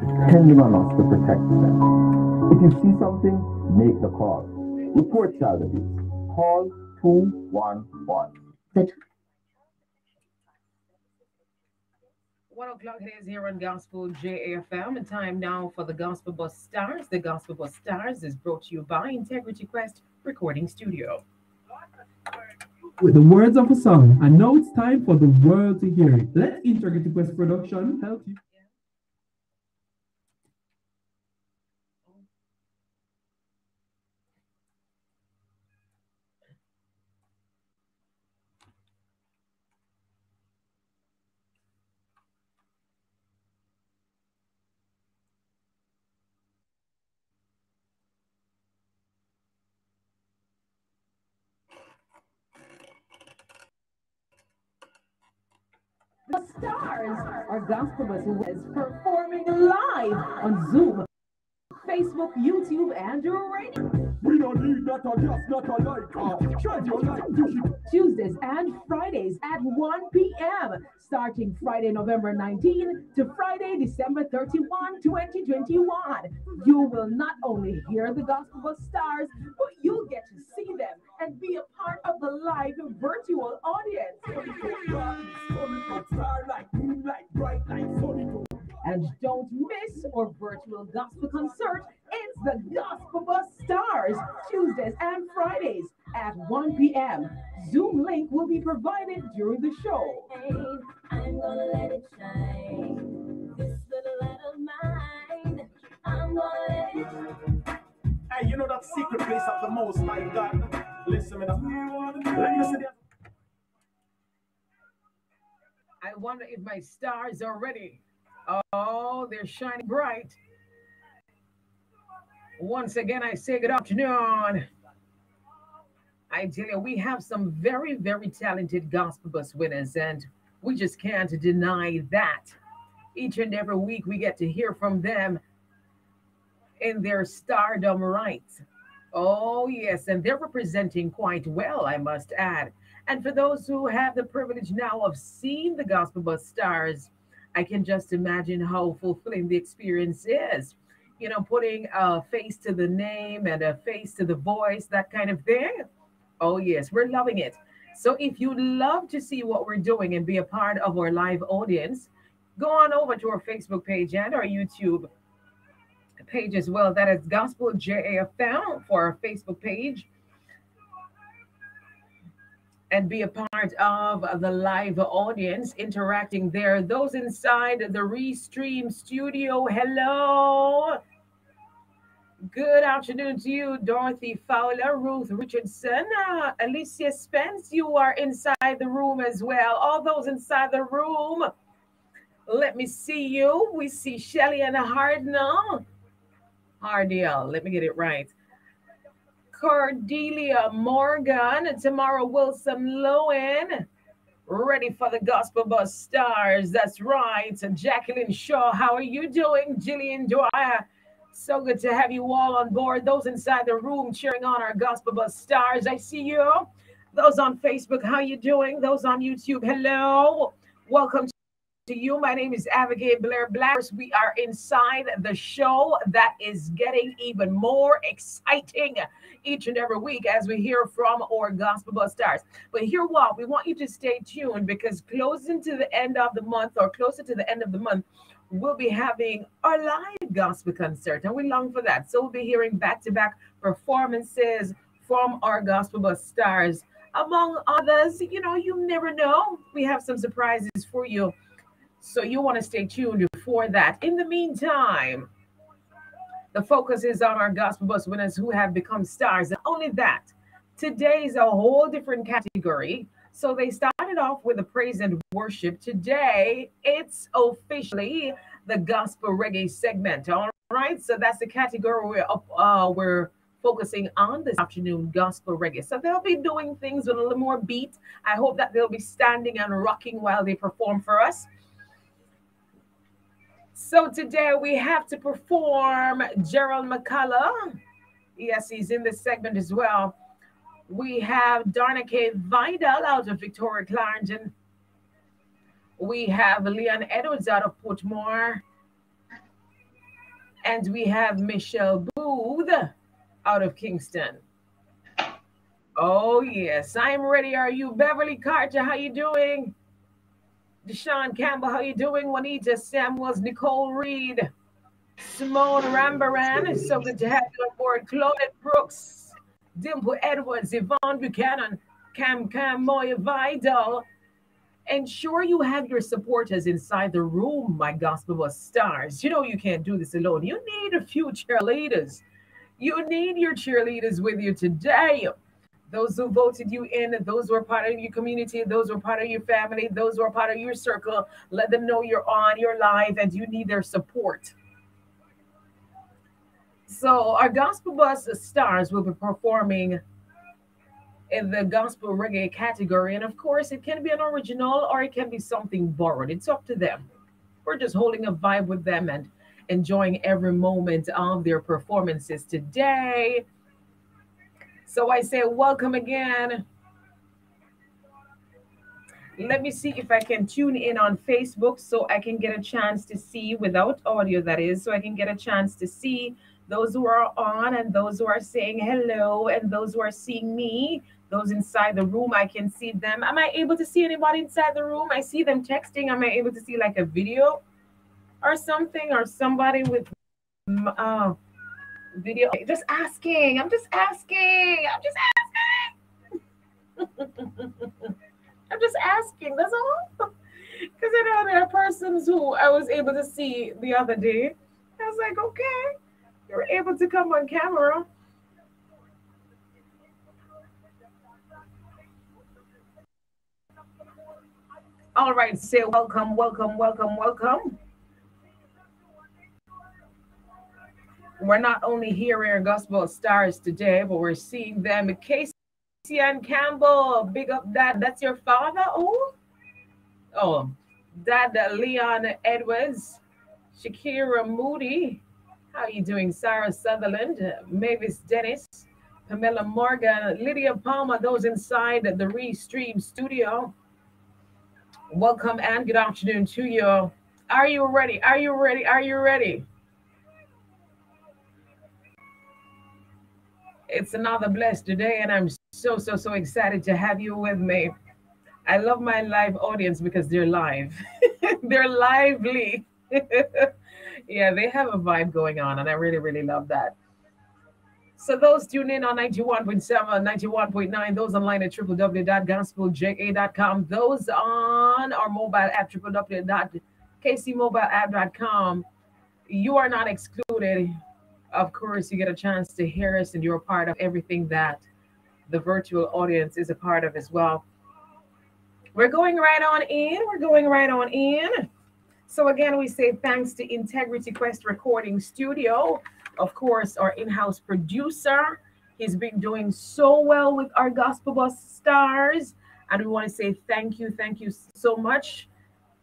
depending on us to protect them. If you see something, make the call. Report child abuse. Call 211. One o'clock it is here on Gospel JAFM, and time now for the Gospel Bus Stars. The Gospel Bus Stars is brought to you by Integrity Quest Recording Studio. With the words of a song, and now it's time for the world to hear it. Let Integrity Quest Production help you. The Are gospel is performing live on Zoom, Facebook, YouTube, and your radio. We don't need not a gas, not a light car. Shine your light. Tuesdays and Fridays at 1 p.m. Starting Friday, November 19 to Friday, December 31, 2021. You will not only hear the Gospel of Stars, but you'll get to see them and be a part of the live virtual audience. Starlight, moonlight, bright light, sunny to And don't miss our virtual gospel concert. It's the Gospel Bus Stars, Tuesdays and Fridays at 1 p.m. Zoom link will be provided during the show. I'm gonna let it shine. This little light of mine, I'm gonna let it Hey, you know that secret place of the most high God? Listen me. Let me see that. I wonder if my stars are ready. Oh, they're shining bright. Once again, I say good afternoon. I tell you, we have some very, very talented gospel bus winners, and we just can't deny that. Each and every week, we get to hear from them in their stardom rights. Oh, yes, and they're representing quite well, I must add. And for those who have the privilege now of seeing the Gospel Bus stars, I can just imagine how fulfilling the experience is. You know, putting a face to the name and a face to the voice, that kind of thing. Oh, yes, we're loving it. So if you love to see what we're doing and be a part of our live audience, go on over to our Facebook page and our YouTube page as well. That is Gospel JAFM for our Facebook page. And be a part of the live audience interacting there. Those inside the Restream studio, hello. Good afternoon to you, Dorothy Fowler, Ruth Richardson, uh, Alicia Spence. You are inside the room as well. All those inside the room, let me see you. We see Shelly and Hardnell. Hardiel, let me get it right. Cordelia Morgan, Tamara Wilson Lowen. Ready for the Gospel Bus Stars. That's right. Jacqueline Shaw, how are you doing? Jillian Dwyer. So good to have you all on board. Those inside the room cheering on our Gospel Bus Stars. I see you. Those on Facebook, how you doing? Those on YouTube, hello. Welcome to you. My name is Abigail Blair Blackers. We are inside the show that is getting even more exciting each and every week as we hear from our gospel bus stars. But here what we want you to stay tuned because closing to the end of the month or closer to the end of the month, we'll be having our live gospel concert and we long for that. So we'll be hearing back-to-back performances from our gospel bus stars. Among others, you know, you never know. We have some surprises for you so you want to stay tuned for that. In the meantime, the focus is on our gospel bus winners who have become stars. And only that, today is a whole different category. So they started off with the praise and worship. Today, it's officially the gospel reggae segment. All right. So that's the category we're up, uh, we're focusing on this afternoon gospel reggae. So they'll be doing things with a little more beat. I hope that they'll be standing and rocking while they perform for us. So today we have to perform Gerald McCullough. Yes, he's in this segment as well. We have Darnake Vidal out of Victoria Clarendon. We have Leon Edwards out of Portmore. And we have Michelle Booth out of Kingston. Oh yes, I'm ready. Are you Beverly Carter? How you doing? Deshaun Campbell, how you doing? Juanita Samuels, Nicole Reed, Simone Rambaran. It's so good to have you on board. Claudette Brooks, Dimple Edwards, Yvonne Buchanan, Cam Cam Moya Vidal. Ensure you have your supporters inside the room, my gospel bus stars. You know you can't do this alone. You need a few cheerleaders. You need your cheerleaders with you today. Those who voted you in, those who are part of your community, those who are part of your family, those who are part of your circle, let them know you're on, you're live, and you need their support. So, our gospel bus stars will be performing in the gospel reggae category. And of course, it can be an original or it can be something borrowed. It's up to them. We're just holding a vibe with them and enjoying every moment of their performances today. So I say, welcome again. Let me see if I can tune in on Facebook so I can get a chance to see without audio, that is, so I can get a chance to see those who are on and those who are saying hello and those who are seeing me. Those inside the room, I can see them. Am I able to see anybody inside the room? I see them texting. Am I able to see like a video or something or somebody with uh, video. Just asking. I'm just asking. I'm just asking. I'm just asking. That's all. Because I know there are persons who I was able to see the other day. I was like, okay, you're able to come on camera. All right, say welcome, welcome, welcome, welcome. We're not only hearing gospel stars today, but we're seeing them. Casey and Campbell, big up dad. That's your father? Oh, oh, dad Leon Edwards, Shakira Moody. How you doing, Sarah Sutherland, Mavis Dennis, Pamela Morgan, Lydia Palmer, those inside the Restream studio. Welcome and good afternoon to you. Are you ready? Are you ready? Are you ready? It's another blessed day, and I'm so, so, so excited to have you with me. I love my live audience because they're live, they're lively. yeah, they have a vibe going on, and I really, really love that. So those tune in on 91.7, 91.9, those online at www.gospelja.com, those on our mobile app, www.kcmobileapp.com, you are not excluded of course, you get a chance to hear us and you're a part of everything that the virtual audience is a part of as well. We're going right on in. We're going right on in. So, again, we say thanks to Integrity Quest Recording Studio, of course, our in house producer. He's been doing so well with our Gospel Bus stars. And we want to say thank you, thank you so much,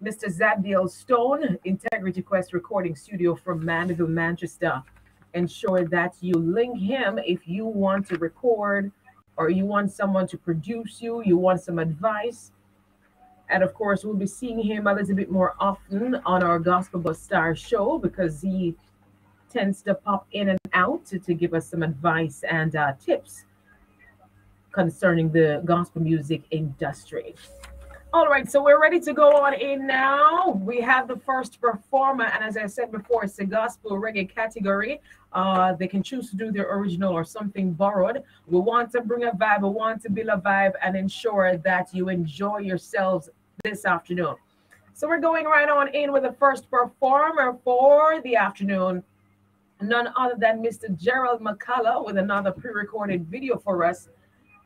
Mr. Zabdiel Stone, Integrity Quest Recording Studio from Mandeville, Manchester ensure that you link him if you want to record or you want someone to produce you, you want some advice. And of course, we'll be seeing him a little bit more often on our Gospel Bus Star show because he tends to pop in and out to, to give us some advice and uh, tips concerning the gospel music industry. All right, so we're ready to go on in now. We have the first performer, and as I said before, it's a gospel reggae category. Uh, they can choose to do their original or something borrowed. We want to bring a vibe, we want to build a vibe, and ensure that you enjoy yourselves this afternoon. So we're going right on in with the first performer for the afternoon, none other than Mr. Gerald McCullough with another pre-recorded video for us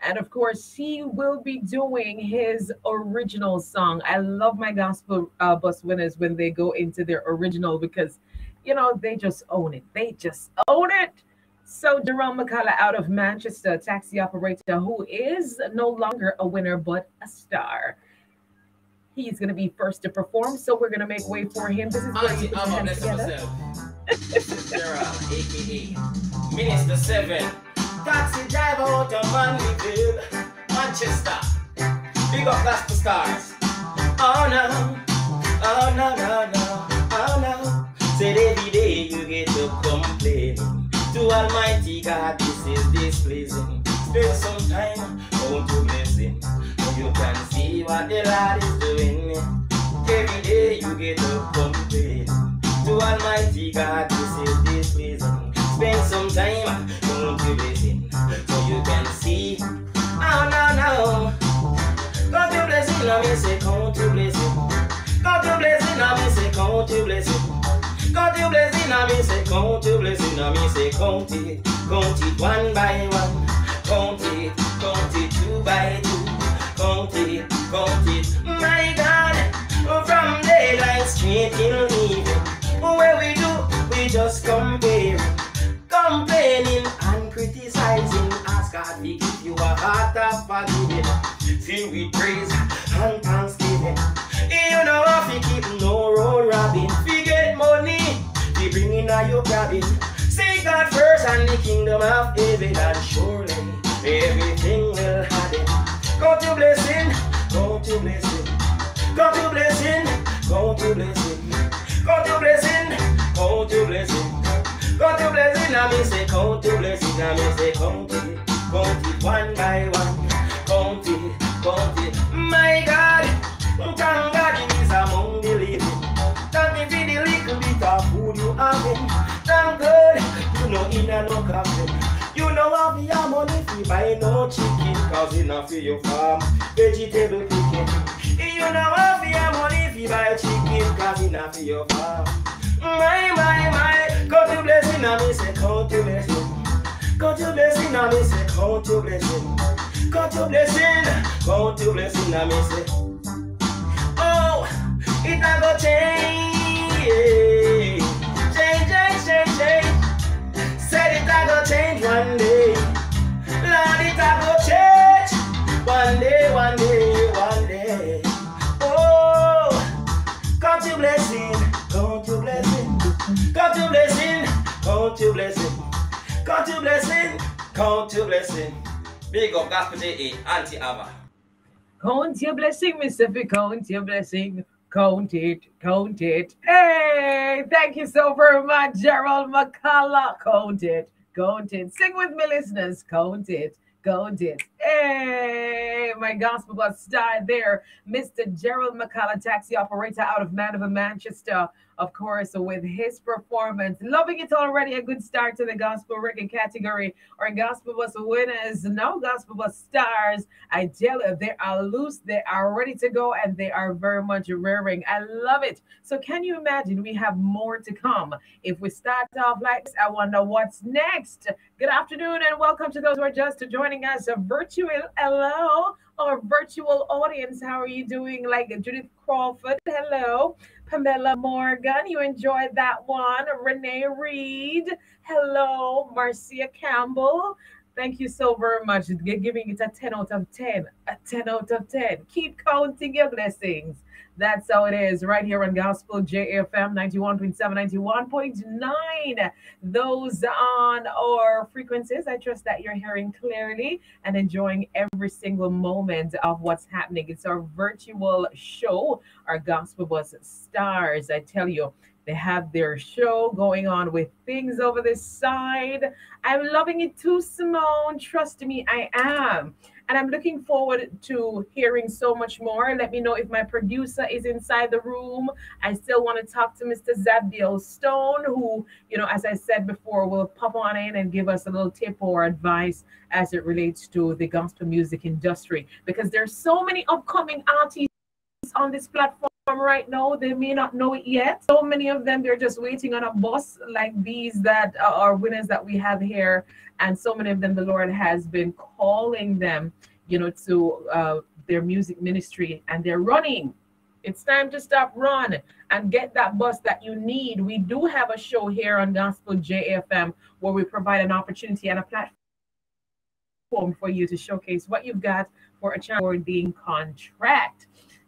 and of course, he will be doing his original song. I love my gospel uh, bus winners when they go into their original because, you know, they just own it. They just own it. So Jerome McCullough out of Manchester, taxi operator, who is no longer a winner but a star. He's going to be first to perform, so we're going to make way for him. This is where you put your together. Sarah, aka Minister Seven. Taxi driver out of Mandeville, Manchester. Big up Gospel Stars. Oh no, oh no, no, no, oh no. Said every day you get to come. To Almighty God, this is displeasing. Spend some time, count your blessing. You can see what the Lord is doing. Every day you get up complain. To Almighty God, this is displeasing. Spend some time, I mean, say, count it. Count it one by one. Count it, count it two by two. Count it, count it. My God, from daylight straight till evening. Where we do, we just compare. Complaining and criticizing. Ask God to give you a heart of forgiving. Filled with praise and thanksgiving. You know if you keep no road robbing. Fi get money, fi bring in your cabin. God first and the kingdom of heaven and surely everything will happen. Go to blessing, go to blessing, go to blessing, go to blessing, go to blessing, go to blessing. Go to blessing, I mean say count to blessing, I mean say count it, count it one by one, count it, count it. My God, thank God is among the living. Thank you for the little bit of food you having. Thank God you know in a no coffin. You know have your money you buy no chicken, cause enough for your farm, vegetable picking. You know have your money you buy chicken, cause enough for your farm. My, my, my, count your blessing, I mean say count your blessing. Count your blessing, I mean say count your blessing. Count your blessing, count your blessing, I mean say. Oh, it a go change, change, change, change, change. Blessing, count your blessing. Big up Gospel JA, Auntie Ava. Count your blessing, Mr. Count your blessing. Count it, count it. Hey, thank you so very much, Gerald McCullough. Count it, count it. Sing with me, listeners. Count it, count it. Hey, my gospel bus star there, Mr. Gerald McCullough, taxi operator out of Manova, Manchester. Of course, with his performance, loving it already. A good start to the gospel record category. Our gospel bus winners, no gospel bus stars. I tell you, they are loose, they are ready to go, and they are very much raring. I love it. So, can you imagine? We have more to come. If we start off like this, I wonder what's next. Good afternoon, and welcome to those who are just joining us. A virtual hello, our virtual audience. How are you doing? Like Judith Crawford, hello. Pamela Morgan, you enjoyed that one. Renee Reed, hello. Marcia Campbell, thank you so very much. Gi- Giving it a 10 out of 10. A 10 out of 10. Keep counting your blessings. That's how it is right here on Gospel JFM 91.7, 91.9. Those on our frequencies, I trust that you're hearing clearly and enjoying every single moment of what's happening. It's our virtual show, our Gospel Bus Stars. I tell you, they have their show going on with things over this side. I'm loving it too, Simone. Trust me, I am. And I'm looking forward to hearing so much more. Let me know if my producer is inside the room. I still want to talk to Mr. Zabdiel Stone, who, you know, as I said before, will pop on in and give us a little tip or advice as it relates to the gospel music industry. Because there's so many upcoming artists on this platform right now. They may not know it yet. So many of them, they're just waiting on a bus like these that are winners that we have here. And so many of them, the Lord has been calling them, you know, to uh, their music ministry and they're running. It's time to stop run and get that bus that you need. We do have a show here on Gospel JFM where we provide an opportunity and a platform for you to showcase what you've got for a charity contract.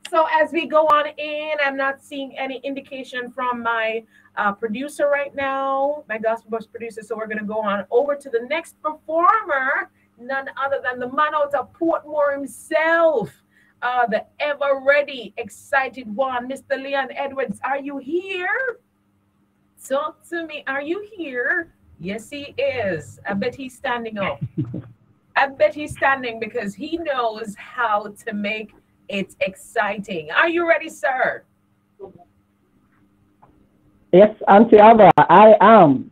So as we go on in, I'm not seeing any indication from my uh, producer right now, my gospel bus producer. So we're going to go on over to the next performer, none other than the man out of Portmore himself, uh, the ever ready, excited one, Mr. Leon Edwards. Are you here? Talk to me. Are you here? Yes, he is. I bet he's standing up. I bet he's standing because he knows how to make it exciting. Are you ready, sir? Yes, Auntie Ava, I am.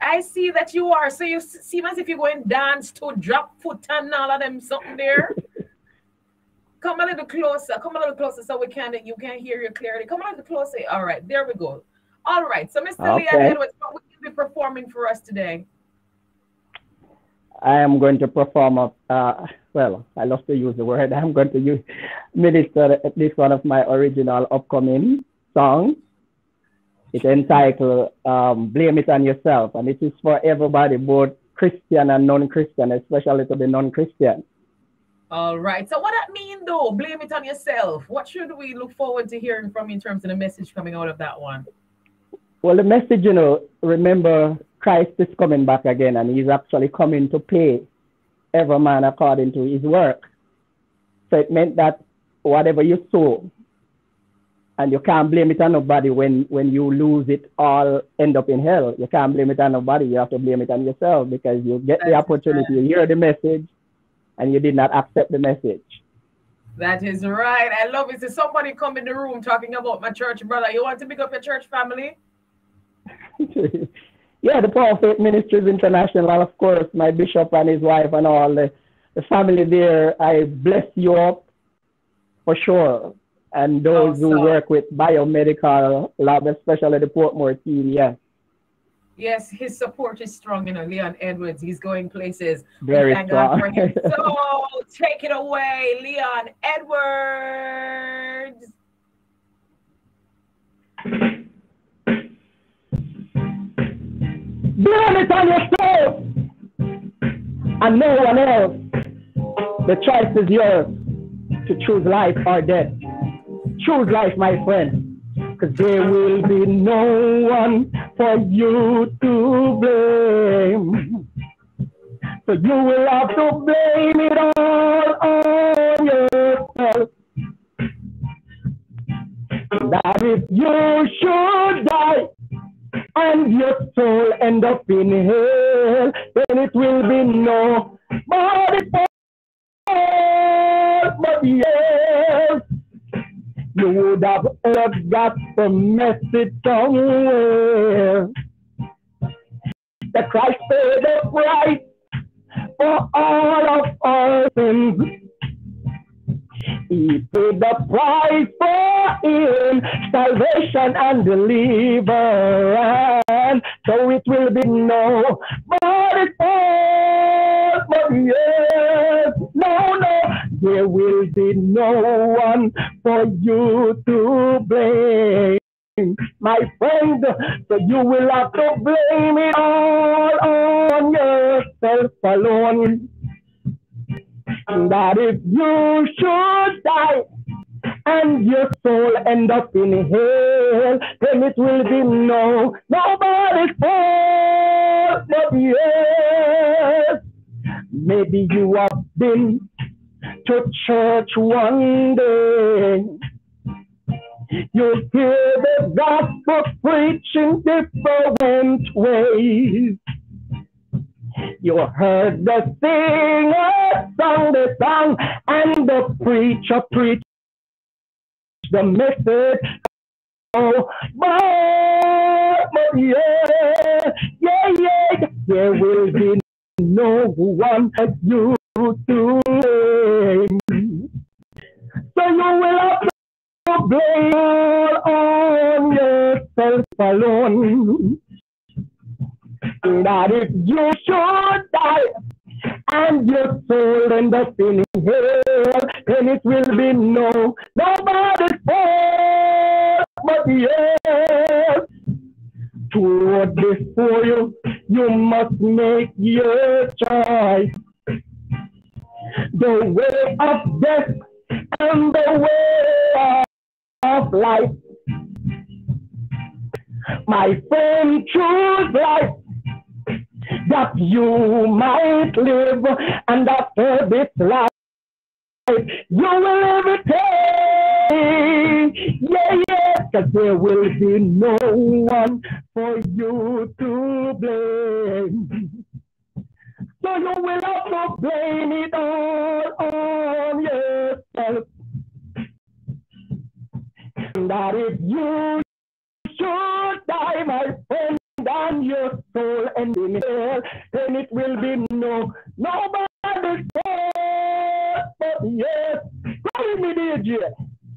I see that you are. So you seem as if you're going dance to drop foot and all of them something there. Come a little closer. Come a little closer so we can you can hear you clearly. Come a little closer. All right, there we go. All right. So Mr. Okay. Edwards, what will you be performing for us today? I am going to perform a, uh, well, I love to use the word. I'm going to use, minister at least one of my original upcoming songs. It's entitled um, Blame It on Yourself. And it is for everybody, both Christian and non-Christian, especially to the non-Christian. All right. So what that mean though? Blame it on yourself. What should we look forward to hearing from you in terms of the message coming out of that one? Well, the message, you know, remember Christ is coming back again and he's actually coming to pay every man according to his work. So it meant that whatever you sow, and you can't blame it on nobody when, when you lose it all, end up in hell. You can't blame it on nobody. You have to blame it on yourself because you get the opportunity, you hear the message, and you did not accept the message. That is right. I love it. So somebody come in the room talking about my church brother. You want to pick up your church family? yeah, the Power of Faith Ministries International, of course, my bishop and his wife and all the, the family there. I bless you up for sure. And those who work with biomedical lab, especially the Portmore team, yeah, Yes, his support is strong. You know, Leon Edwards, he's going places. Very thank God strong. for him. So take it away, Leon Edwards. Blame it on yourself and no one else. The choice is yours to choose life or death. Choose life, my friend, because there will be no one for you to blame. So you will have to blame it all on yourself. That if you should die, and your soul end up in hell, then it will be no body but yes. You would have heard got the message somewhere. The Christ paid the price for all of our sins. He paid the price for him, salvation and deliverance. So it will be no fault, but yes, no, no, there will be no one for you to blame. My friend, so you will have to blame it all on yourself alone that if you should die and your soul end up in hell, then it will be no nobody's fault but. Maybe you have been to church one day. You hear the gospel preaching different ways. You heard the singer sung the song and the preacher preached the message. Oh, but, yeah, yeah, yeah, there will be no one but you to blame. So you will have to blame on yourself alone that if you should die and your soul end up in hell, then it will be no nobody's fault but yes. To Lord before you, you must make your choice. The way of death and the way of life. My friend, choose life that you might live, and after this life, you will live eternity. Yeah, yeah, Cause there will be no one for you to blame. So you will have to blame it all on yourself. And That if you should die, my friend, and your soul and in hell, then it will be no nobody's fault but yes. Call me DJ.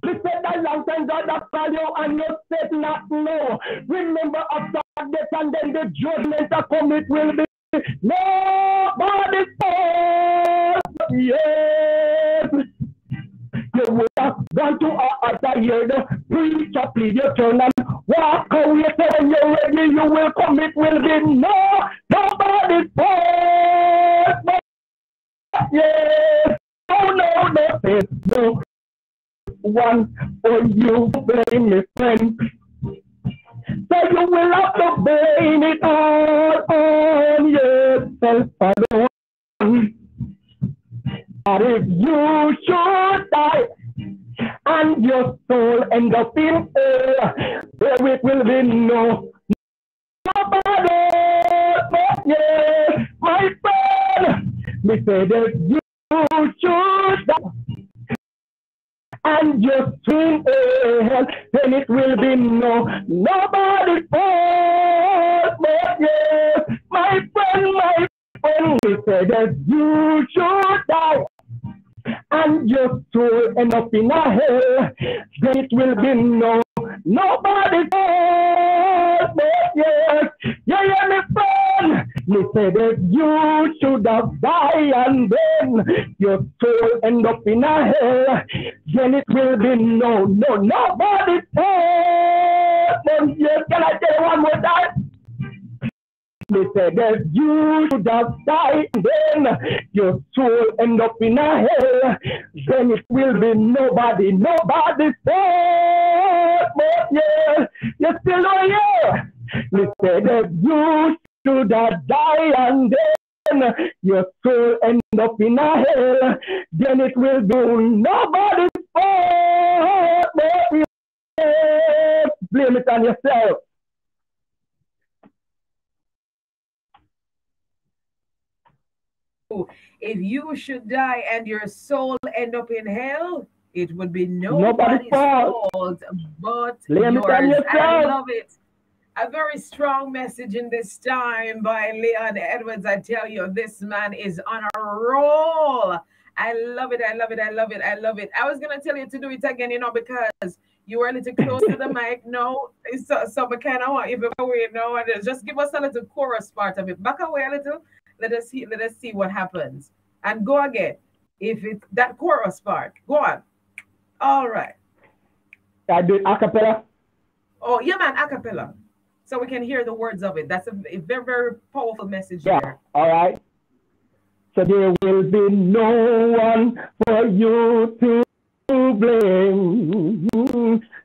You said that long time God that call you and you said not no. Remember after death and then the judgment that come it will be nobody's fault but yes. You would have gone to a altar here, the preacher please your turn and walk When you're ready, you will come. It will be no fault. but Yes. Oh no, no, there's no one for you blame me, friend. So you will have to blame it all on yourself alone. But if you should die and your soul end up in hell, there it will be no. Nobody but yes, my friend. Me say that you should die and your soul in hell, then it will be no. Nobody's fault but yes, my friend, my friend. Me say that you should die and your soul end up in a hell, then it will be no nobody's fault but yes. Yeah, yeah, me friend. Me say that you should have died and then your soul end up in a hell, then it will be no, no, nobody's fault. Then yes, can I tell you one more time? Me say that you should have died, then your soul end up in a hell. Then it will be nobody, nobody's fault. But yeah, you still are here. Me say that you should have died, and then your soul end up in a hell. Then it will be nobody's fault. Blame it on yourself. If you should die and your soul end up in hell, it would be Nobody's nobody's fault. fault but on yours. I love it. A very strong message in this time by Leon Edwards. I tell you, this man is on a roll. I love it. I love it. I love it. I love it. I was gonna tell you to do it again, you know, because you were a little close to the mic. No, so so I kind of want you to away now and just give us a little chorus part of it. Back away a little. Let us see. Let us see what happens. And go again. If it's that chorus part, go on. All right. I do cappella. Oh yeah, man, a cappella. So we can hear the words of it. That's a, a very, very powerful message Yeah, there. all right. So there will be no one for you to blame.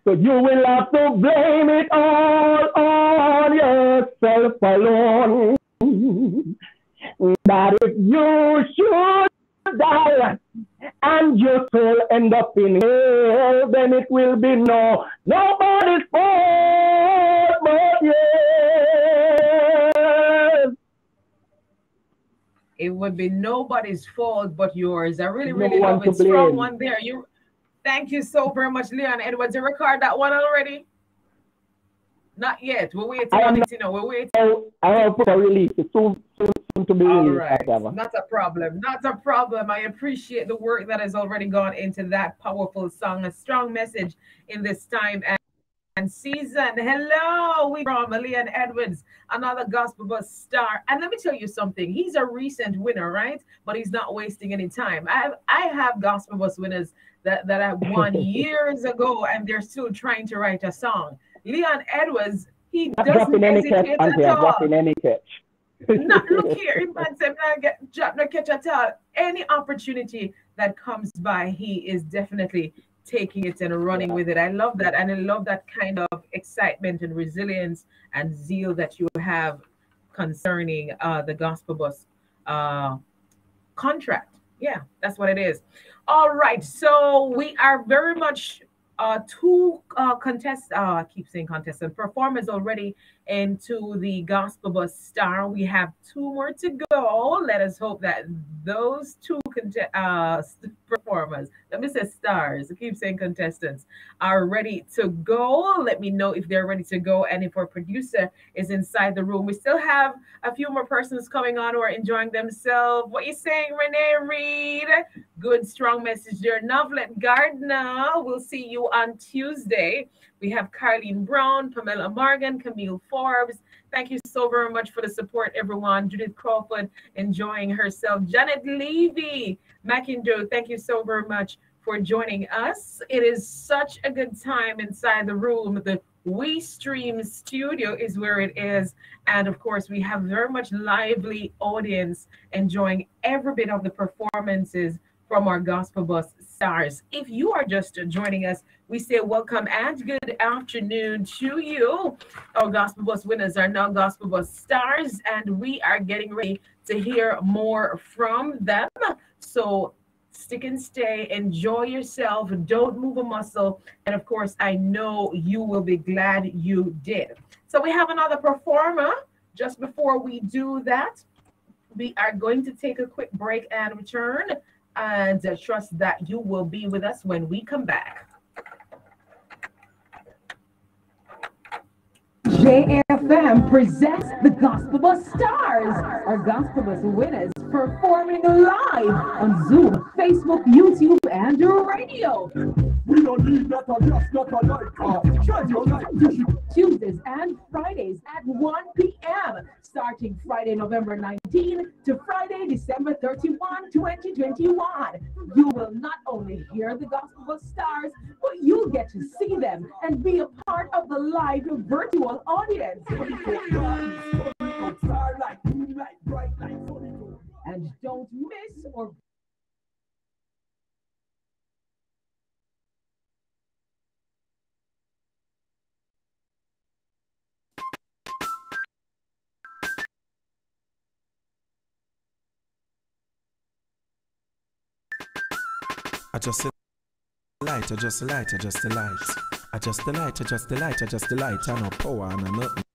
So you will have to blame it all on yourself alone. That if you should die and your soul end up in hell, then it will be no nobody's fault but yes. It would be nobody's fault but yours. I really, really one love it. Strong one there. You thank you so very much, Leon Edwards. You record that one already? Not yet. We're waiting on it, you know. We're waiting. I have put a release. It's soon, soon to be All released. Not a problem. Not a problem. I appreciate the work that has already gone into that powerful song. A strong message in this time and, season. Hello, we from Leon Edwards, another gospel bus star. And let me tell you something. He's a recent winner, right? But he's not wasting any time. I have I have gospel bus winners that, that I won years ago and they're still trying to write a song. Leon Edwards, he Not doesn't dropping any catch, at all. dropping any catch. Not look here, man not get drop no catch at all. Any opportunity that comes by, he is definitely taking it and running with it. I love that, and I love that kind of excitement and resilience and zeal that you have concerning uh, the gospel bus uh, contract. Yeah, that's what it is. All right, so we are very much uh, two uh, contest. Uh, I keep saying contestant performers already into the Gospel Bus Star. We have two more to go. Let us hope that those two uh, performers, let me say stars, I keep saying contestants, are ready to go. Let me know if they're ready to go and if our producer is inside the room. We still have a few more persons coming on who are enjoying themselves. What you saying, Renee Reed? Good, strong message there. Novelet Gardner, we'll see you on Tuesday. We have Carlene Brown, Pamela Morgan, Camille Forbes. Thank you so very much for the support, everyone. Judith Crawford enjoying herself. Janet Levy, McIndoe, thank you so very much for joining us. It is such a good time inside the room. The Restream studio is where it is. And of course, we have very much lively audience enjoying every bit of the performances from our Gospel Bus stars. If you are just joining us, we say welcome and good afternoon to you. Our Gospel Bus winners are now Gospel Bus stars, and we are getting ready to hear more from them. So stick and stay, enjoy yourself, don't move a muscle. And of course, I know you will be glad you did. So we have another performer. Just before we do that, we are going to take a quick break and return and uh, trust that you will be with us when we come back. JFM presents the Gospel Bus Stars, our Gospel Bus winners performing live on Zoom, Facebook, YouTube, and radio. We don't need that or just not a. Shine your light. Tuesdays and Fridays at 1 p.m. starting Friday, November 19 to Friday, December 31, 2021. You will not only hear the Gospel Stars, but you'll get to see them and be a part of the live virtual audience. Starlight, moonlight, bright light, Holy Ghost. And don't miss or Adjust the light, adjust the light, adjust the light. Adjust the light, adjust the light, adjust the light. I know power and I nothing.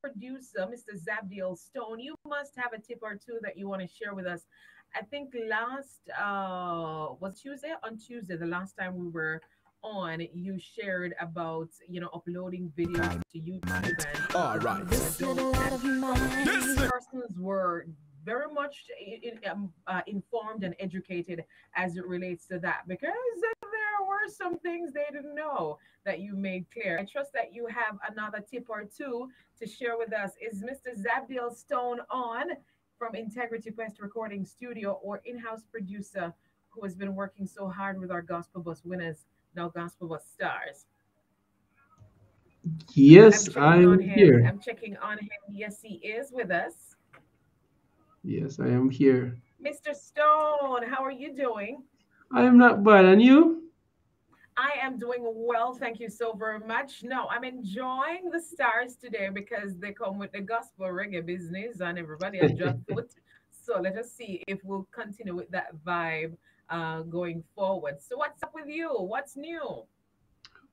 Producer, Mr. Zabdiel Stone, you must have a tip or two that you want to share with us. I think last uh was Tuesday on Tuesday, the last time we were on, you shared about you know uploading videos to YouTube and All right. This little light of mine. persons were very much in, um, uh, informed and educated as it relates to that because there were some things they didn't know that you made clear. I trust that you have another tip or two to share with us. Is Mr. Zabdiel Stone on from Integrity Quest Recording Studio or in-house producer who has been working so hard with our Gospel Bus winners, now Gospel Bus stars? Yes, on I'm here. I'm checking on him. Yes, he is with us. Yes, I am here. Mr. Stone, how are you doing? I am not bad. And you? I am doing well. Thank you so very much. No, I'm enjoying the stars today because they come with the gospel reggae business and everybody has just foot. So let us see if we'll continue with that vibe uh, going forward. So what's up with you? What's new?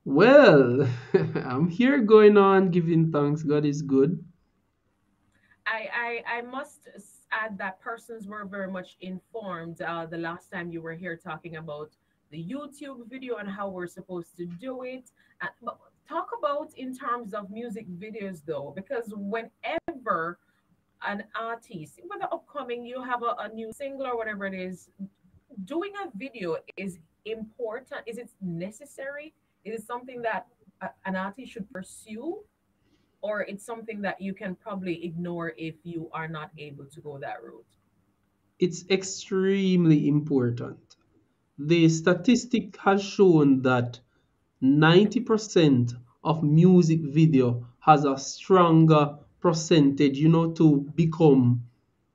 Well, I'm here going on giving thanks. God is good. I, I I must add that persons were very much informed uh, the last time you were here talking about the YouTube video and how we're supposed to do it. Uh, but talk about in terms of music videos though, because whenever an artist, whether upcoming, you have a, a new single or whatever it is, doing a video is important. Is it necessary? Is it something that a, an artist should pursue? Or it's something that you can probably ignore if you are not able to go that route. It's extremely important. The statistic has shown that 90% of music video has a stronger percentage, you know, to become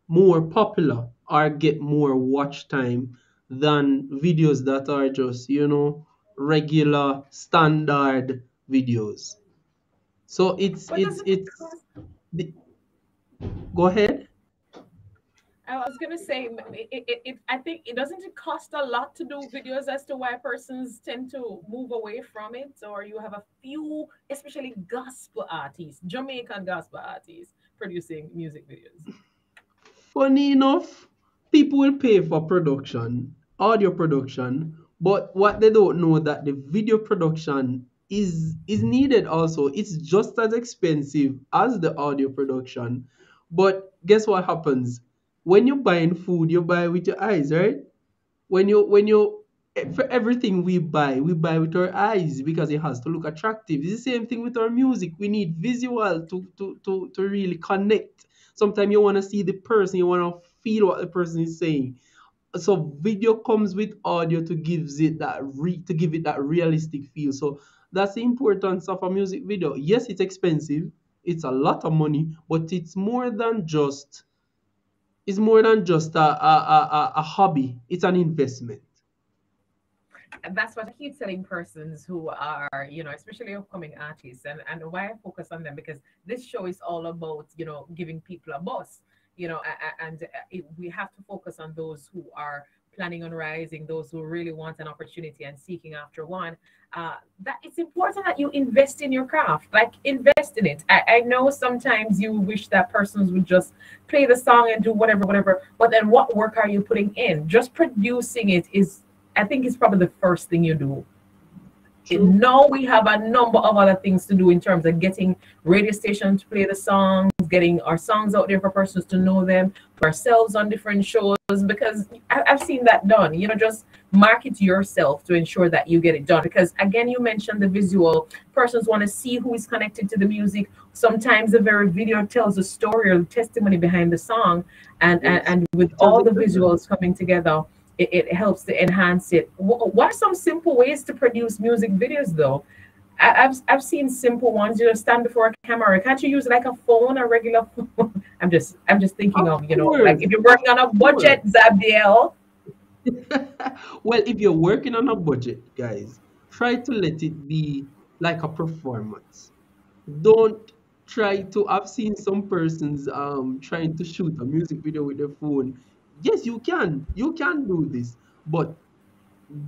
more popular or get more watch time than videos that are just, you know, regular standard videos. So it's But it's it it's the, go ahead. I was gonna say, it, it, it, I think it doesn't it cost a lot to do videos as to why persons tend to move away from it, or you have a few, especially gospel artists, Jamaican gospel artists, producing music videos. Funny enough, people will pay for production, audio production, but what they don't know that the video production is is needed also. It's just as expensive as the audio production. But guess what happens? When you're buying food, you buy with your eyes, right? When you when you eh, for everything we buy, we buy with our eyes because it has to look attractive. It's the same thing with our music. We need visual to to to, to really connect. Sometimes you want to see the person, you want to feel what the person is saying. So video comes with audio to gives it that re to give it that realistic feel. So that's the importance of a music video. Yes, it's expensive. It's a lot of money, but it's more than just it's more than just a, a, a, a hobby. It's an investment. And that's what I keep telling persons who are, you know, especially upcoming artists, and, and why I focus on them because this show is all about, you know, giving people a buzz, you know, and it, we have to focus on those who are planning on rising, those who really want an opportunity and seeking after one. Uh, that it's important that you invest in your craft, like invest in it. I, I know sometimes you wish that persons would just play the song and do whatever, whatever, but then what work are you putting in? Just producing it is I think it's probably the first thing you do. True. Now we have a number of other things to do in terms of getting radio stations to play the songs, getting our songs out there for persons to know them, ourselves on different shows because I, I've seen that done. You know, just market yourself to ensure that you get it done. Because again, you mentioned the visual. Persons want to see who is connected to the music. Sometimes the very video tells a story or testimony behind the song, and and, Yes. and with all the visuals coming together it, it helps to enhance it. What are some simple ways to produce music videos, though? I, I've I've seen simple ones. You know, stand before a camera. Can't you use like a phone, a regular phone? I'm just I'm just thinking Of of you know, like if you're working on a budget, Zabdiel. well, if you're working on a budget, guys, try to let it be like a performance. Don't try to. I've seen some persons um trying to shoot a music video with their phone. Yes, you can. You can do this, but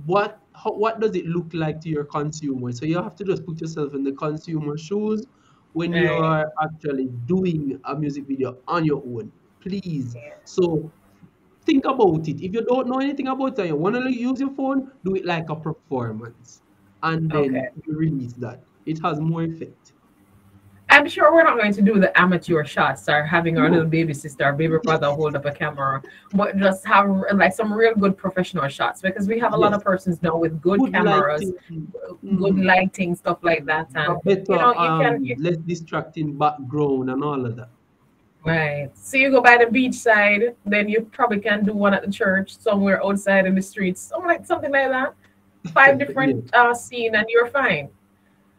what how, what does it look like to your consumer? So you have to just put yourself in the consumer shoes when you're actually doing a music video on your own. Please. So think about it. If you don't know anything about it and you want to use your phone, do it like a performance. And Okay. then you release that. It has more effect. I'm sure we're not going to do the amateur shots or having our little baby sister or baby brother hold up a camera, but just have like some real good professional shots because we have a lot of persons now with good Good cameras, lighting. good Mhm. lighting, stuff like that. And better, you know, you can um, you, less distracting background and all of that. right. So you go by the beach side, then you probably can do one at the church, somewhere outside in the streets, something like something like that. Five Yes, different uh scene and you're fine.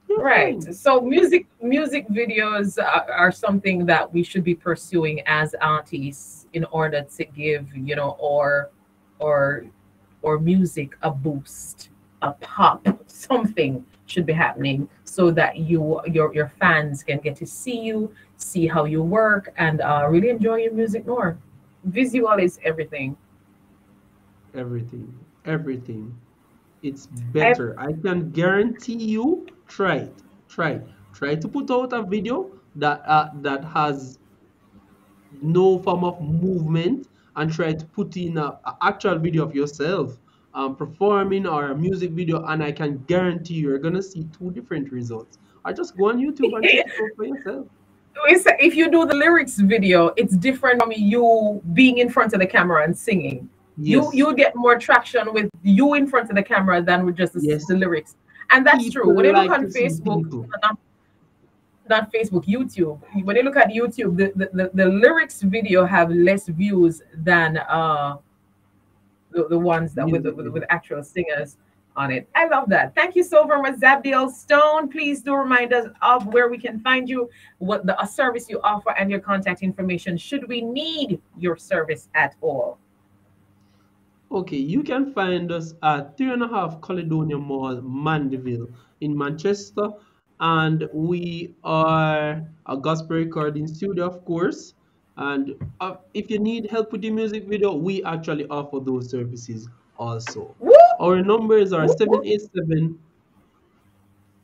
Right. So music music videos are, are something that we should be pursuing as artists in order to give, you know, or or or music a boost, a pop, something should be happening so that you your your fans can get to see you, see how you work, and uh, really enjoy your music more. Visual is everything. Everything. Everything. It's better. I can guarantee you. Try it. Try it. Try to put out a video that uh, that has no form of movement and try to put in a, a actual video of yourself um, performing or a music video and I can guarantee you're gonna see two different results. Or just go on YouTube and check it for yourself. If you do the lyrics video, it's different from you being in front of the camera and singing. You Yes. you get more traction with you in front of the camera than with just the, Yes. the lyrics, and that's true. People When you look like on Facebook, not, not Facebook, YouTube. When you look at YouTube, the, the, the, the lyrics video have less views than uh the, the ones that with, with with actual singers. on it. I love that. Thank you so very much, Zabdiel Stone. Please do remind us of where we can find you, what the a service you offer, and your contact information should we need your service at all. Okay, you can find us at three and a half Caledonia Mall, Mandeville in Manchester. And we are a gospel recording studio, of course. And uh, if you need help with the music video, we actually offer those services also. Our numbers are 787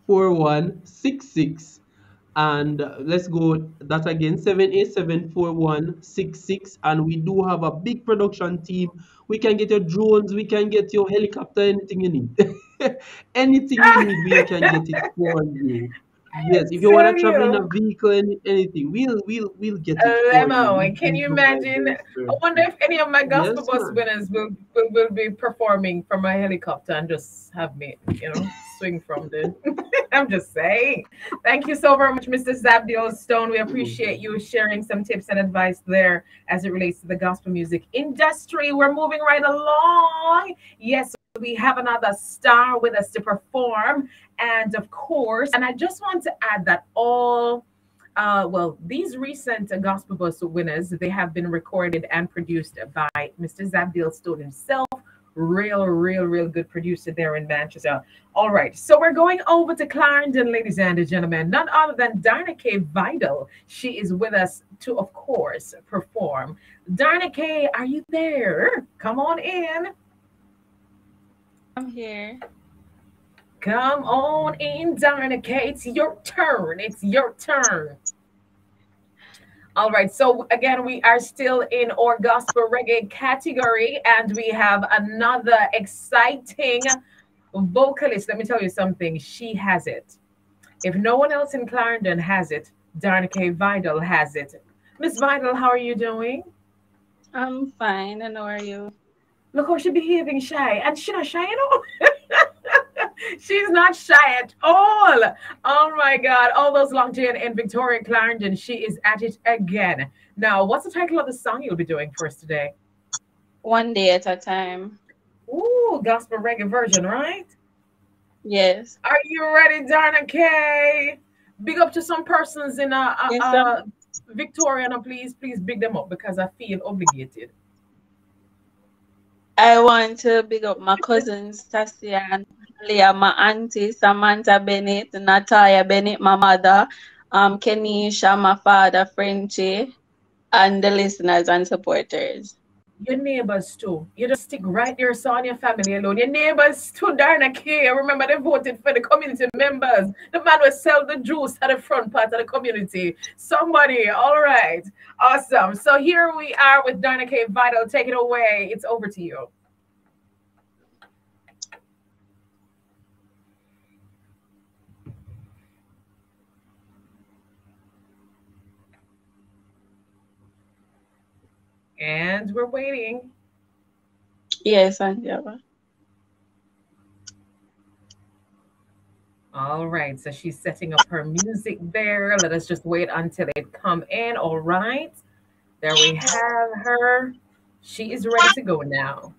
4166 and uh, let's go that again 7874166 and we do have a big production team. We can get your drones we can get your helicopter anything you need. Anything you need we can get it for you. Yes if you want to travel in a vehicle any, anything we'll we'll we'll get it A for lemo. you. And can you imagine? I wonder if any of my gospel Yes, bus winners will, will, will be performing from a helicopter and just have me, you know, swing from the. I'm just saying. Thank you so very much, Mr. Zabdiel Stone. We appreciate you sharing some tips and advice there as it relates to the gospel music industry. We're moving right along. Yes, we have another star with us to perform. And of course, and I just want to add that all uh, well, these recent Gospel Bus winners, they have been recorded and produced by Mr. Zabdiel Stone himself. Real, real, real good producer there in Manchester. All right, so we're going over to Clarendon, ladies and gentlemen. None other than Darna K. Vidal. She is with us to, of course, perform. Darna K, are you there? Come on in. I'm here. Come on in, Darna K. It's your turn. It's your turn. All right. So again, we are still in our gospel reggae category, and we have another exciting vocalist. Let me tell you something. She has it. If no one else in Clarendon has it, Darna K. Vidal has it. Miss Vidal, how are you doing? I'm fine. And how are you? Look how she's behaving shy. And she's not shy, you know? She's not shy at all. Oh my God. All those long Jane and Victoria Clarendon, she is at it again. Now, what's the title of the song you'll be doing for us today? One day at a time. Ooh, gospel reggae version, right? Yes. Are you ready, Darna K? Big up to some persons in uh, uh, Yes, uh Victoria. Now, please, please big them up because I feel obligated. I want to big up my cousins, Tasia and Leah, my auntie, Samantha Bennett, Natalia Bennett, my mother, um, Kenisha, my father, Frenchie, and the listeners and supporters. Your neighbors too. You just stick right there, so on your family alone. Your neighbors too, Darna K. Remember, they voted for the community members. The man will sell the juice at the front part of the community. Somebody, all right. Awesome. So here we are with Darna K. Vidal. Take it away. It's over to you. And we're waiting. Yes, Angela. All right, so she's setting up her music there. Let us just wait until it come in. All right, there we have her. She is ready to go now.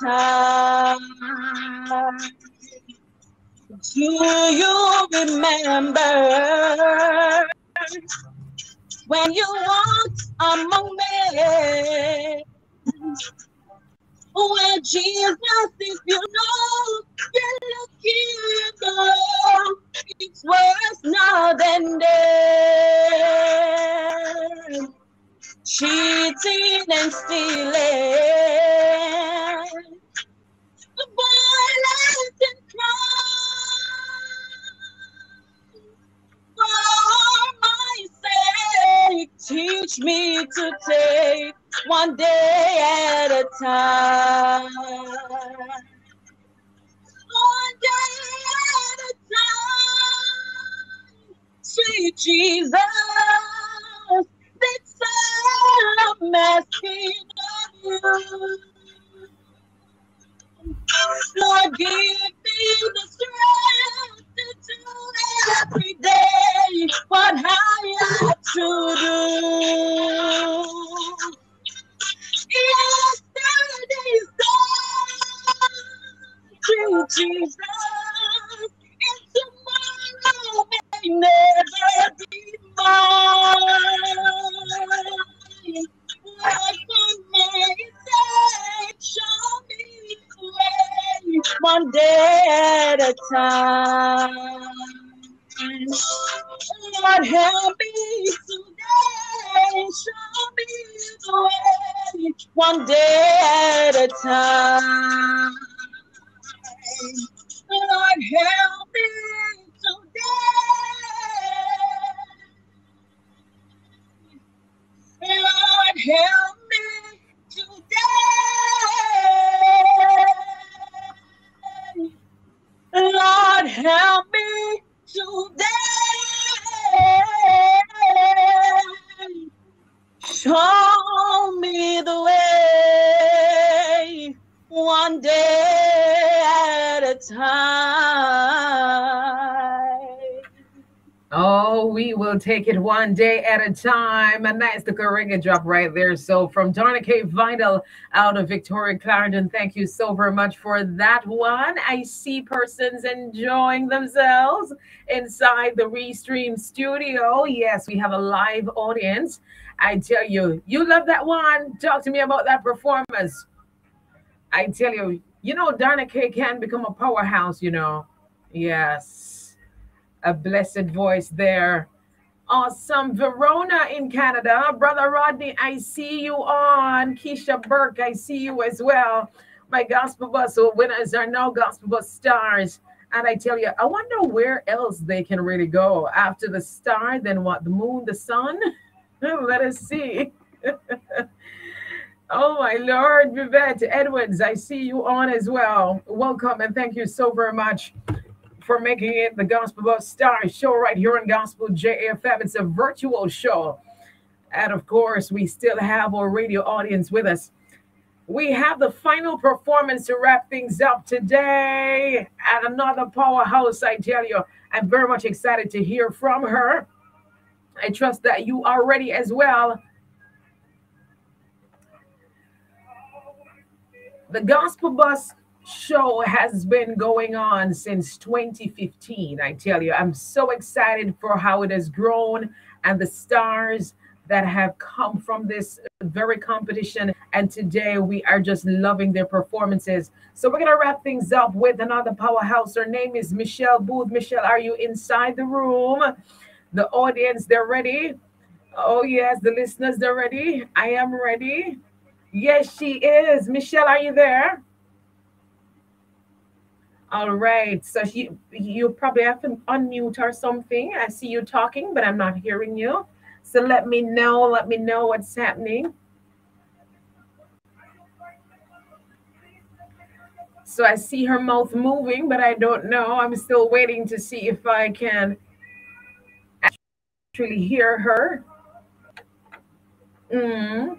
Time. Do you remember when you one day at a time. Lord, help me today, show me the way, one day at a time. Lord, help Take it one day at a time. And that's the Coringa drop right there. So from Darna K. Vidal out of Victoria Clarendon, thank you so very much for that one. I see persons enjoying themselves inside the Restream studio. Yes, we have a live audience. I tell you, you love that one. Talk to me about that performance. I tell you, you know, Darna K can become a powerhouse, you know. Yes a blessed voice there. Awesome. Verona in Canada. Brother Rodney, I see you on. Keisha Burke, I see you as well. My gospel bus winners are now gospel bus stars. And I tell you, I wonder where else they can really go after the star, then what? The moon, the sun? Let us see. oh, my Lord, Vivette Edwards, I see you on as well. Welcome and thank you so very much for making it the Gospel Bus Star show right here on Gospel JFM. It's a virtual show. And of course, we still have our radio audience with us. We have the final performance to wrap things up today at another powerhouse. I tell you, I'm very much excited to hear from her. I trust that you are ready as well. The Gospel Bus show has been going on since 2015. I tell you, I'm so excited for how it has grown and the stars that have come from this very competition. And today we are just loving their performances. So we're going to wrap things up with another powerhouse. Her name is Michelle Booth. Michelle, are you inside the room? The audience, they're ready. Oh, yes, the listeners, they're ready. I am ready. Yes, she is. Michelle, are you there? All right. So you you probably have to unmute or something. I see you talking, but I'm not hearing you. So let me know. Let me know what's happening. So I see her mouth moving, but I don't know. I'm still waiting to see if I can actually hear her. Mm.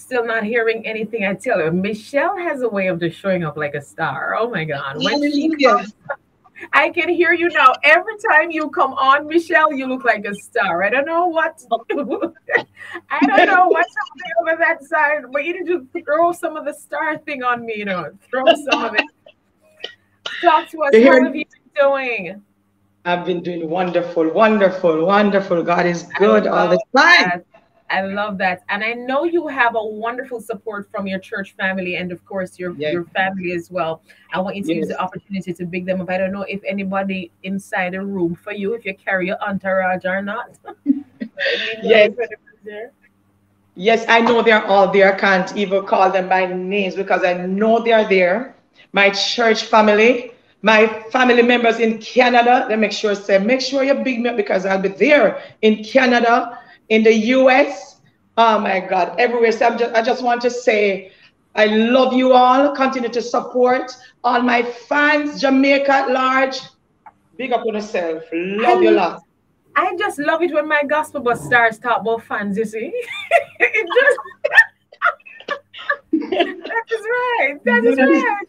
Still not hearing anything. I tell you, Michelle has a way of just showing up like a star. Oh my God. When she comes, I can hear you now. Every time you come on, Michelle, you look like a star. I don't know what. I don't know what's happening over that side, but you need to throw some of the star thing on me. You know, throw some of it. Talk to us. You hear- How have you been doing? I've been doing wonderful, wonderful, wonderful. God is good all the oh, time. that. I love that. And I know you have a wonderful support from your church family and of course your Yes. your family as well. I want you to use the opportunity to big them up. I don't know if anybody inside the room for you, if you carry your entourage or not. Yes. Yes, I know they're all there. I can't even call them by names because I know they're there. My church family, my family members in Canada, they make sure say, make sure you big me up because I'll be there in Canada, in the US. Oh my God, everywhere. So just, I just want to say, I love you all. Continue to support all my fans, Jamaica at large. Big up on yourself. Love you lot. I just love it when my gospel bus stars talk about fans, you see. it just that is right. That is right.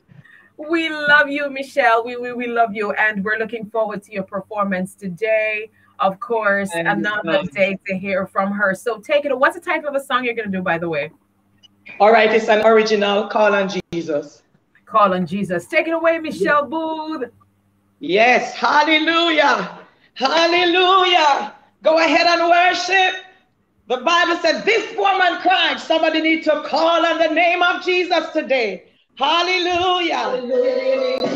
We love you, Michelle. We, we we love you, and we're looking forward to your performance today. Of course, And, another um, day to hear from her. So take it. What's the title of a song you're gonna do, by the way? All right, it's an original Call on Jesus. Call on Jesus. Take it away, Michelle Booth. Yes, hallelujah. Hallelujah. Go ahead and worship. The Bible said this woman cried. Somebody need to call on the name of Jesus today. Hallelujah.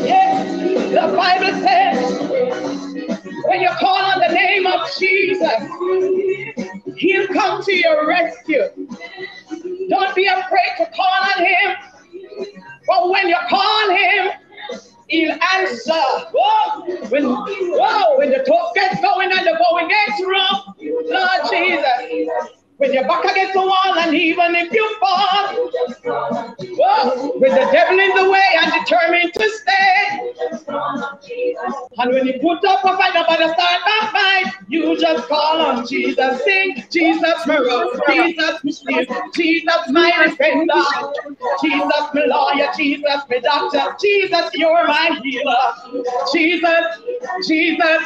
Yes, the Bible says when you call on the name of Jesus, he'll come to your rescue. Don't be afraid to call on him. But when you call him, he'll answer. Whoa, when, whoa, when the talk gets going and the going gets rough, Lord Jesus. When you're back put up a fight, nobody start that fight. You just call on Jesus. Sing, Jesus, my rock, Jesus, shield, Jesus, my defender, Jesus, my lawyer, Jesus, my doctor, Jesus, you're my healer. Jesus, Jesus,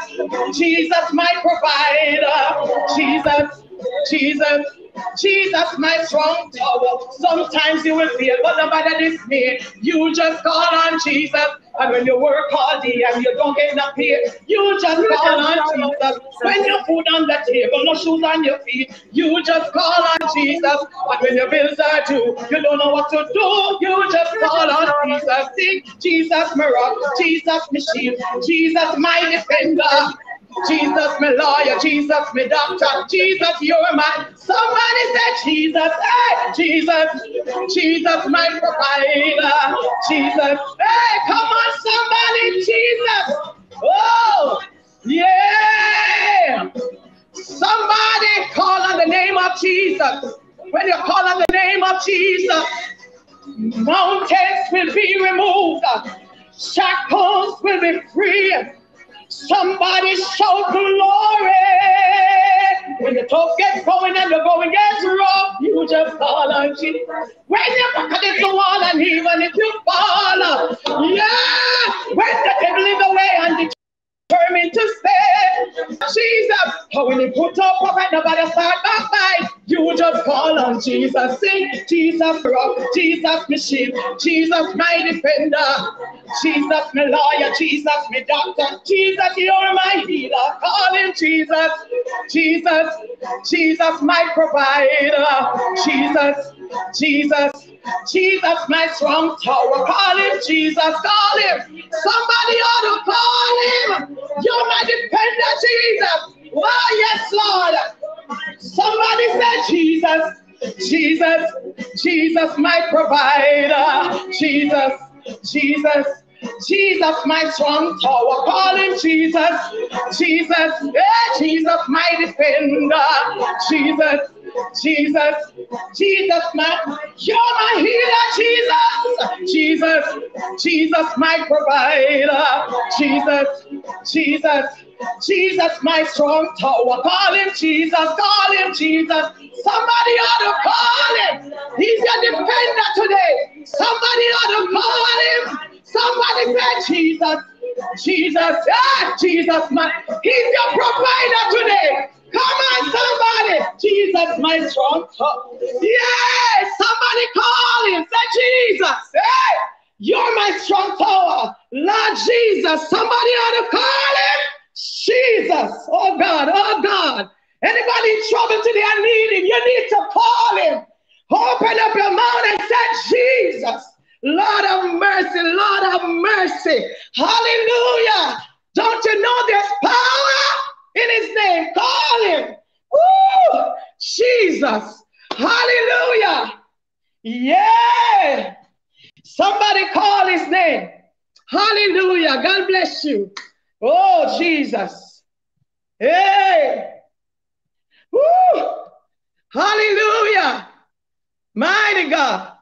Jesus, my provider. Jesus, Jesus, Jesus, my strong tower. Sometimes you will feel, but nobody this me. You just call on Jesus. And when you work all day eh, and you don't get enough eh, pay, you just call on Jesus. When your food on the table, no shoes on your feet, you just call on Jesus. And when your bills are due, you don't know what to do, you just call on Jesus. Sing, Jesus, my rock, Jesus, my shield, Jesus, my defender. Jesus, my lawyer, Jesus, my doctor, Jesus, you're my. Somebody said Jesus, hey, Jesus, Jesus, my provider, Jesus, hey, come on, somebody, Jesus, oh, yeah, somebody call on the name of Jesus. When you call on the name of Jesus, mountains will be removed, shackles will be free. Somebody shout glory. When the talk gets going and the going gets rough, you just call on Jesus. When you're back against the wall and even if you fall, yeah, when the devil is away and determined to stay, Jesus, how when you put up nobody start back. You just call on Jesus, sing Jesus rock, Jesus my Jesus my defender, Jesus my lawyer, Jesus my doctor, Jesus you're my healer. Call him Jesus, Jesus, Jesus my provider, Jesus, Jesus. Jesus, my strong tower. Call him Jesus. Call him. Somebody ought to call him. You're my defender, Jesus. Oh, yes, Lord. Somebody said Jesus. Jesus. Jesus, my provider. Jesus. Jesus. Jesus, my strong tower. Call him Jesus. Jesus. Yeah, Jesus, my defender. Jesus. Jesus, Jesus, my, you're my healer, Jesus, Jesus, Jesus, my provider, Jesus, Jesus, Jesus, my strong tower. Call him Jesus, call him Jesus. Somebody ought to call him. He's your defender today. Somebody ought to call him. Somebody said Jesus, Jesus, ah, Jesus, my, He's your provider today. Come on, somebody. Jesus, my strong tower. Yes, somebody call him. Say, Jesus, hey, you're my strong tower. Lord Jesus, somebody ought to call him. Jesus, oh God, oh God. Anybody in trouble today, I need him. You need to call him. Open up your mouth and say, Jesus, Lord of mercy, Lord of mercy. Hallelujah. Don't you know there's power in his name? Call him. Woo! Jesus. Hallelujah. Yeah. Somebody call his name. Hallelujah. God bless you. Oh, Jesus. Hey. Woo! Hallelujah. Mighty God.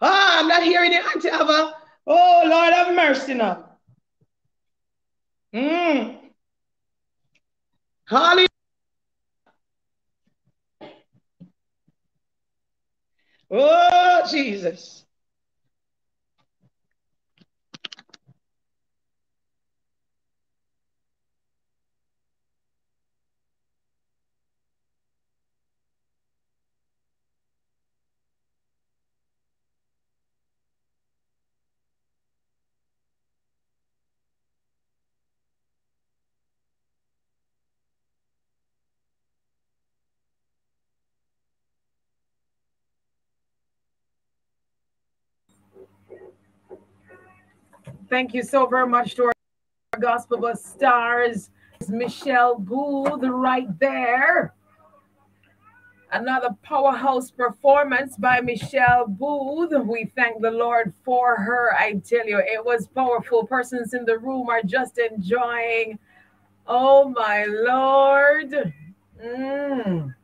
Ah, I'm not hearing the Auntie Ava. Oh, Lord have mercy now. Mm. Hallelujah. Oh, Jesus. Thank you so very much to our Gospel Bus stars. Michelle Booth right there. Another powerhouse performance by Michelle Booth. We thank the Lord for her. I tell you, it was powerful. Persons in the room are just enjoying. Oh my Lord. Mm.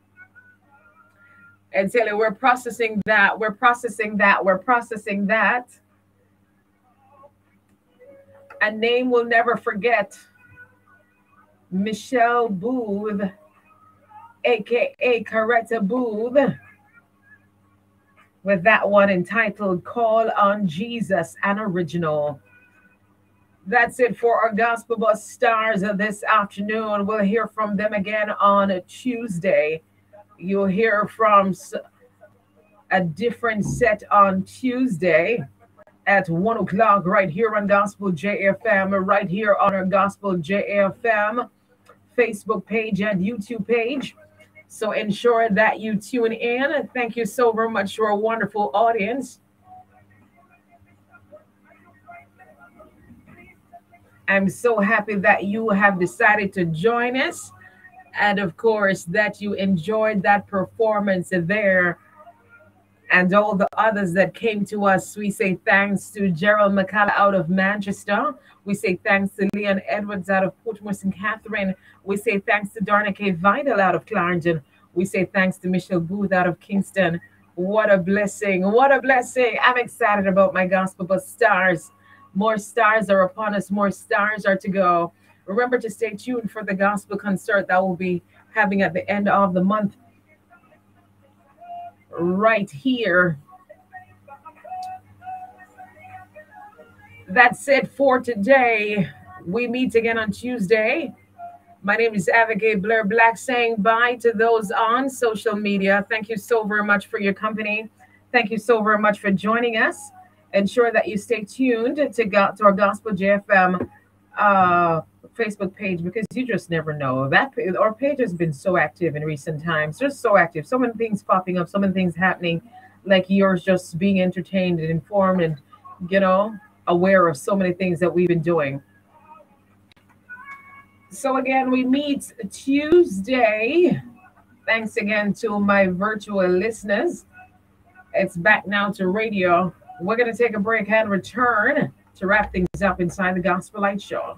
I tell you, we're processing that. We're processing that. We're processing that. A name we'll never forget. Michelle Booth, aka Coretta Booth, with that one entitled Call on Jesus, an original. That's it for our Gospel Bus stars of this afternoon. We'll hear from them again on a Tuesday. You'll hear from a different set on Tuesday at one o'clock right here on Gospel JFM, right here on our Gospel JFM Facebook page and YouTube page. So ensure that you tune in. Thank you so very much to our wonderful audience. I'm so happy that you have decided to join us. And of course, that you enjoyed that performance there and all the others that came to us. We say thanks to Gerald McCullough out of Manchester. We say thanks to Leon Edwards out of Portsmouth St. Catherine. We say thanks to Darna K. Vidal out of Clarendon. We say thanks to Michelle Booth out of Kingston. What a blessing. What a blessing. I'm excited about my gospel bus stars. More stars are upon us, more stars are to go. Remember to stay tuned for the gospel concert that we'll be having at the end of the month right here. That's it for today. We meet again on Tuesday. My name is Abigail Blair Black saying bye to those on social media. Thank you so very much for your company. Thank you so very much for joining us. Ensure that you stay tuned to, go, to our Gospel JFM uh, Facebook page because you just never know. That our page has been so active in recent times, just so active. So many things popping up, so many things happening, like yours just being entertained and informed and you know aware of so many things that we've been doing. So again, we meet Tuesday. Thanks again to my virtual listeners. It's back now to radio. We're to take a break and return to wrap things up inside the Gospel Light Show.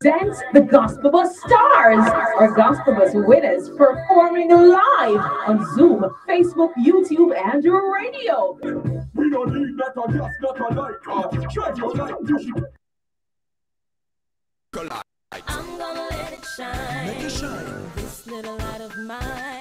Dance the Gospel Bus Stars, our Gospel Bus winners performing live on Zoom, Facebook, YouTube, and radio. We don't need that or just not a light. Uh, your light. You I'm gonna let it shine. Make it shine. This little light of mine.